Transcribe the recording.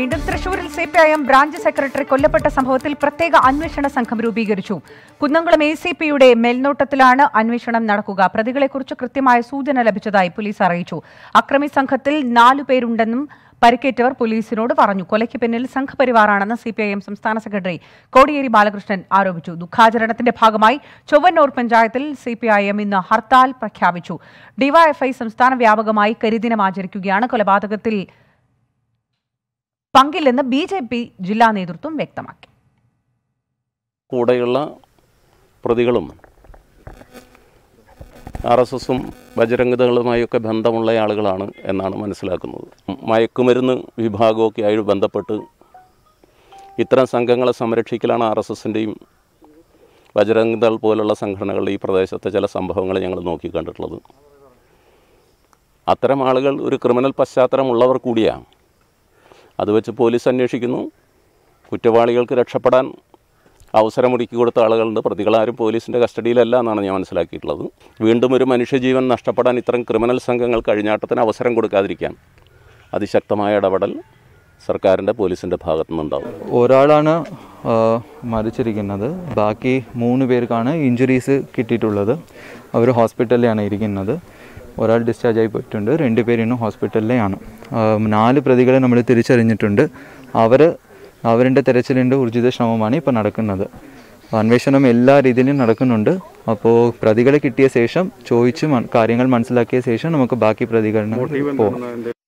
വീണ്ടും തൃശൂരിൽ C P I M branch secretary കൊല്ലപ്പെട്ട സംഭവത്തിൽ പ്രത്യേക അന്വേഷണ സംഘം രൂപീകരിച്ചു. കുന്നംകുളം എ സി പിയുടെ മേൽനോട്ടത്തിലാണ് അന്വേഷണം നടക്കുക. പ്രതികളെക്കുറിച്ച് കൃത്യമായ സൂചന ലഭിച്ചതായി പോലീസ് അറിയിച്ചു. അക്രമി സംഘത്തിൽ നാലു പേരുണ്ടെന്നും പരിക്കേറ്റവർ പോലീസിനോട് പറഞ്ഞു. കൊലയ്ക്ക് പിന്നിൽ സംഘപരിവാറാണെന്ന് സി പി ഐ എം സംസ്ഥാന സെക്രട്ടറി കോടിയേരി ബാലകൃഷ്ണൻ ആരോപിച്ചു. ദുഃഖാചരണത്തിന്റെ ഭാഗമായി ചൊവ്വന്നൂർ പഞ്ചായത്തിൽ സി പി ഐ എം ഇന്ന് ഹർത്താൽ പ്രഖ്യാപിച്ചു. ഡിവൈഎഫ്ഐ സംസ്ഥാന വ്യാപകമായി കരിദിനം ആചരിക്കുകയാണ്. കൊലപാതകത്തിൽ പങ്കില്ലെന്ന് ബി ജെ പി ജില്ലാ നേതൃത്വം വ്യക്തമാക്കി. കൂടെയുള്ള പ്രതികളും ആർ എസ് എസും ബജരംഗതകളുമായൊക്കെ ബന്ധമുള്ള ആളുകളാണ് എന്നാണ് മനസ്സിലാക്കുന്നത്. മയക്കുമരുന്ന് വിഭാഗമൊക്കെ ആയി ബന്ധപ്പെട്ട് ഇത്തരം സംഘങ്ങളെ സംരക്ഷിക്കലാണ് ആർ എസ് എസിന്റെയും ബജരംഗദൾ പോലുള്ള സംഘടനകളുടെ ഈ പ്രദേശത്തെ ചില സംഭവങ്ങൾ ഞങ്ങൾ നോക്കി കണ്ടിട്ടുള്ളത് അത്തരം ആളുകൾ ഒരു ക്രിമിനൽ പശ്ചാത്തലമുള്ളവർ കൂടിയാണ്. അത് വെച്ച് പോലീസ് അന്വേഷിക്കുന്നു. കുറ്റവാളികൾക്ക് രക്ഷപ്പെടാൻ അവസരമൊരുക്കി കൊടുത്ത ആളുകളുണ്ട്. പ്രതികളാരും പോലീസിന്റെ കസ്റ്റഡിയിലല്ല എന്നാണ് ഞാൻ മനസ്സിലാക്കിയിട്ടുള്ളത്. വീണ്ടും ഒരു മനുഷ്യജീവൻ നഷ്ടപ്പെടാൻ ഇത്തരം ക്രിമിനൽ സംഘങ്ങൾ കഴിഞ്ഞാട്ടത്തിന് അവസരം കൊടുക്കാതിരിക്കാൻ അതിശക്തമായ ഇടപെടൽ സർക്കാരിന്റെ പോലീസിന്റെ ഭാഗത്തു നിന്നുണ്ടാവും ഒരാളാണ് മരിച്ചിരിക്കുന്നത്. ബാക്കി മൂന്ന് പേർക്കാണ് ഇഞ്ചുറീസ് കിട്ടിയിട്ടുള്ളത്. അവർ ഹോസ്പിറ്റലിലാണ് ഇരിക്കുന്നത്. ഒരാൾ ഡിസ്ചാർജ് ആയി പോയിട്ടുണ്ട്. രണ്ട് പേര് ഇന്നും ഹോസ്പിറ്റലിലെയാണ് നാല് പ്രതികളെ നമ്മൾ തിരിച്ചറിഞ്ഞിട്ടുണ്ട്. അവർ അവരുടെ തെരച്ചിലിന്റെ ഊർജിത ശ്രമമാണ് ഇപ്പോൾ നടക്കുന്നത്. അന്വേഷണം എല്ലാ രീതിയിലും നടക്കുന്നുണ്ട്. അപ്പോൾ പ്രതികളെ കിട്ടിയ ശേഷം ചോദിച്ച് കാര്യങ്ങൾ മനസ്സിലാക്കിയ ശേഷം നമുക്ക് ബാക്കി പ്രതികരണം പോകാം